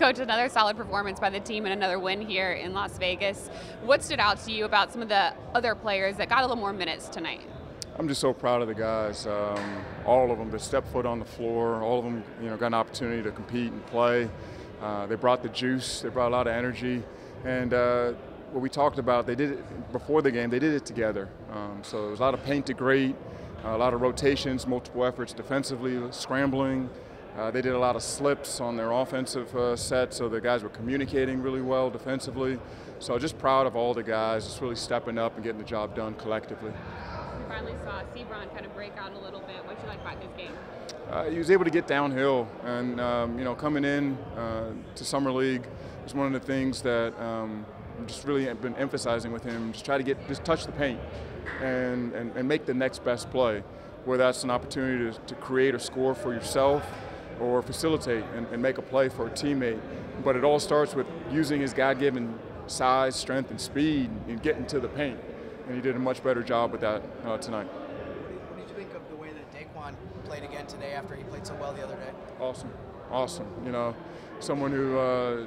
Coach, another solid performance by the team and another win here in Las Vegas. What stood out to you about some of the other players that got a little more minutes tonight? I'm just so proud of the guys. Um, all of them, they stepped foot on the floor. All of them, you know, got an opportunity to compete and play. Uh, they brought the juice. They brought a lot of energy, and uh, what we talked about, they did it before the game. They did it together. Um, so there was a lot of paint to great, a lot of rotations, multiple efforts defensively, scrambling. Uh, they did a lot of slips on their offensive uh, set, so the guys were communicating really well defensively. So just proud of all the guys, just really stepping up and getting the job done collectively. We finally saw Seabron kind of break out a little bit. What you like about his game? Uh, he was able to get downhill, and um, you know, coming in uh, to summer league was one of the things that um, just really been emphasizing with him. Just try to get, just touch the paint, and and, and make the next best play, whether that's an opportunity to, to create or score for yourself, or facilitate and, and make a play for a teammate. But it all starts with using his God-given size, strength, and speed, and getting to the paint. And he did a much better job with that uh, tonight. What did you think of the way that Daequan played again today after he played so well the other day? Awesome, awesome. You know, someone who uh,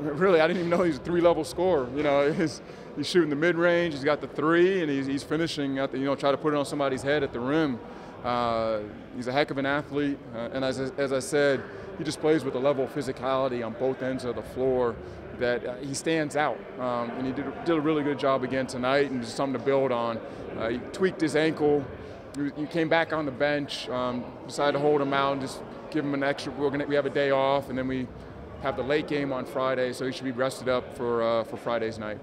really I didn't even know he's a three-level scorer. You know, he's, he's shooting the mid-range, he's got the three, and he's, he's finishing at the you know try to put it on somebody's head at the rim. Uh, he's a heck of an athlete, uh, and as, as I said, he just plays with a level of physicality on both ends of the floor that uh, he stands out. Um, and he did, did, a really good job again tonight, and just something to build on. Uh, he tweaked his ankle. He came back on the bench, um, decided to hold him out and just give him an extra. We're gonna, we have a day off, and then we have the late game on Friday, so he should be rested up for uh, for Friday's night.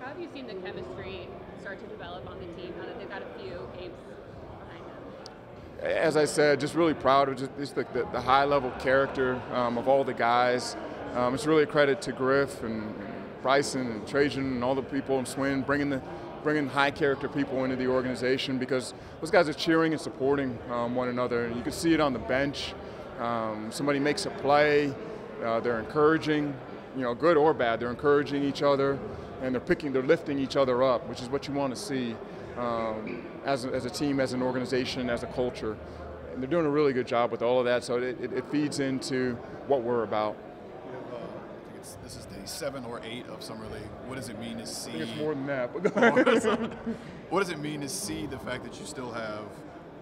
How have you seen the chemistry start to develop on the team now that they've got a few games? As I said, just really proud of just, just the, the, the, high level character um, of all the guys. Um, it's really a credit to Griff and, and Bryson and Trajan and all the people in Swin bringing the bringing high character people into the organization because those guys are cheering and supporting um, one another. And you can see it on the bench. Um, somebody makes a play, uh, they're encouraging, you know, good or bad. They're encouraging each other, and they're picking, they're lifting each other up, which is what you want to see um, as, a, as a team, as an organization, as a culture. And they're doing a really good job with all of that, so it, it, it feeds into what we're about. this is day seven or eight of summer league. What does it mean to see? it's more than that. what does it mean to see the fact that you still have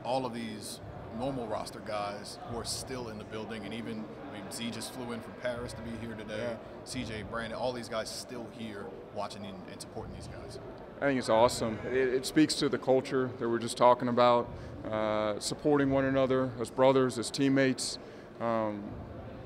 all of these normal roster guys who are still in the building, and even I mean, Z just flew in from Paris to be here today. Yeah. CJ, Brandon, all these guys still here watching and, supporting these guys. I think it's awesome. It, it, speaks to the culture that we're just talking about, uh, supporting one another as brothers, as teammates. Um,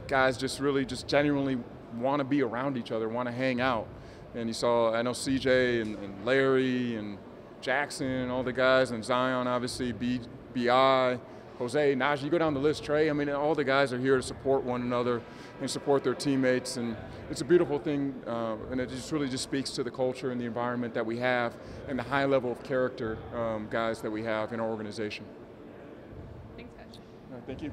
guys just really, just genuinely want to be around each other, want to hang out. And you saw, I know CJ and, and Larry and Jaxson and all the guys, and Zion, obviously, B, BI. Jose, Naji, you go down the list, Trey. I mean, all the guys are here to support one another and support their teammates, and it's a beautiful thing. Uh, and it just really just speaks to the culture and the environment that we have, and the high level of character um, guys that we have in our organization. Thanks, Coach. Right, thank you.